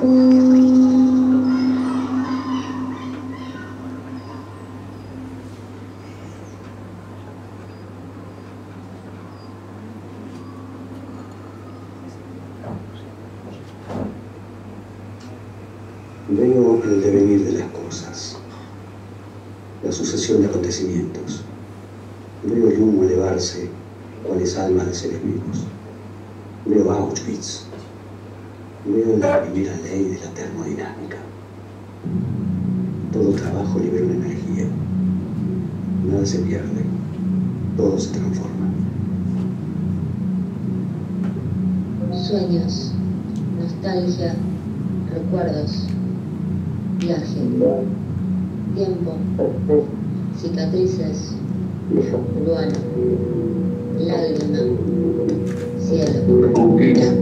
Veo el devenir de las cosas, la sucesión de acontecimientos. Veo el humo elevarse cuales almas de seres vivos. Veo Auschwitz, Veo la primera ley de la termodinámica. Todo trabajo libera una energía. Nada se pierde. Todo se transforma. Sueños, nostalgia, recuerdos, viaje, tiempo, cicatrices, Luana, lágrima, cielo,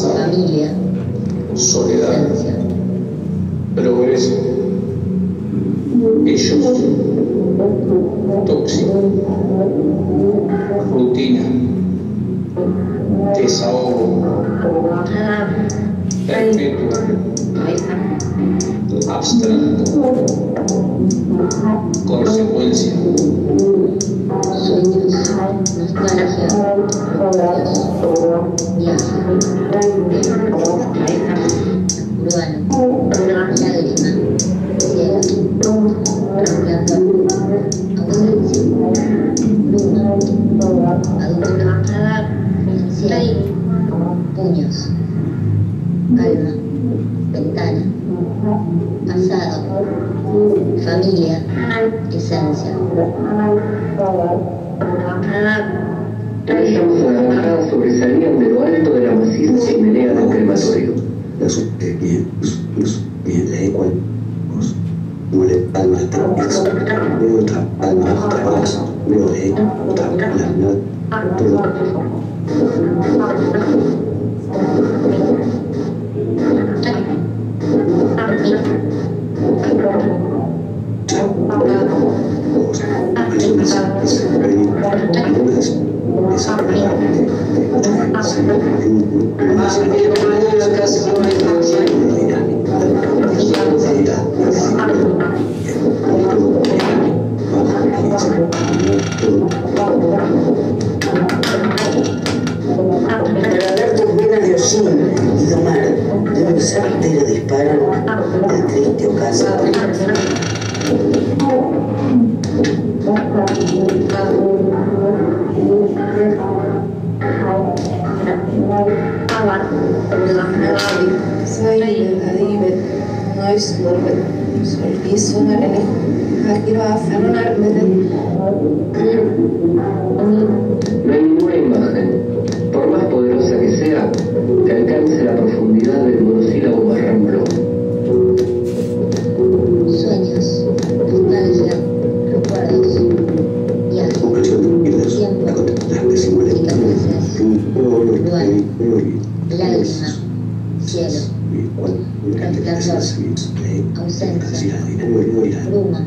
Familia, soledad, progreso. Ellos, tóxico, rutina, desahogo, perpetuo, abstracto, adulto, cielo, puños, alma, ventana, pasado, familia, esencia. Tres llamas sobresalían de lo alto de la maciza chimenea del crematorio. la liuta vanhalta paras, miori uta lämmöt, tulot. Para tus venas de hollín y domar de disparo el triste ocaso. Hadibe, Nois No hay ninguna imagen, por más poderosa que sea, que alcance la profundidad del monosílabo barrambló. Sueños, nostalgia, recuerdos, lágrima, cielo, ausencia, bruma,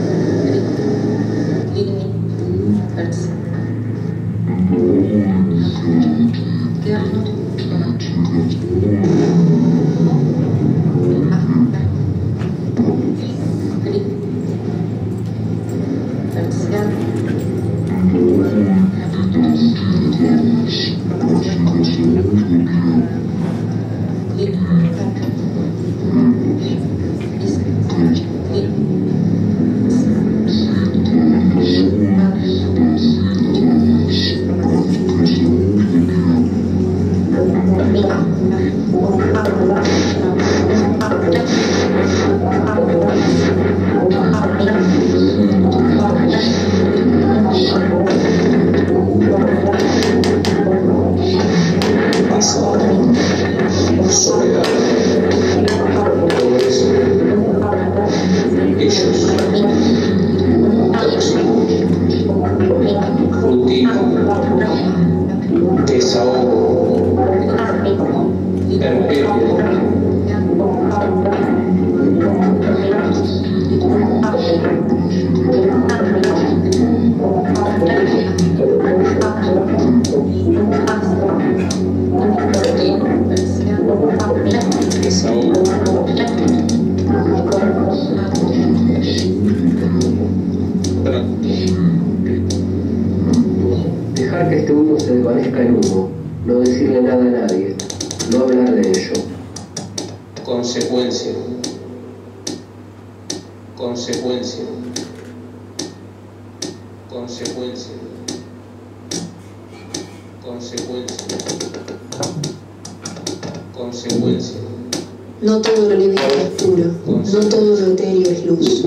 No todo lo liviano es puro, no todo lo etéreo es luz.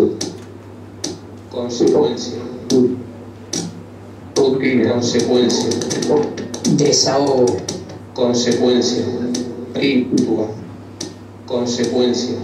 Consecuencia. Consecuencia. Desahogo. Consecuencia. Rítulo. Consecuencia.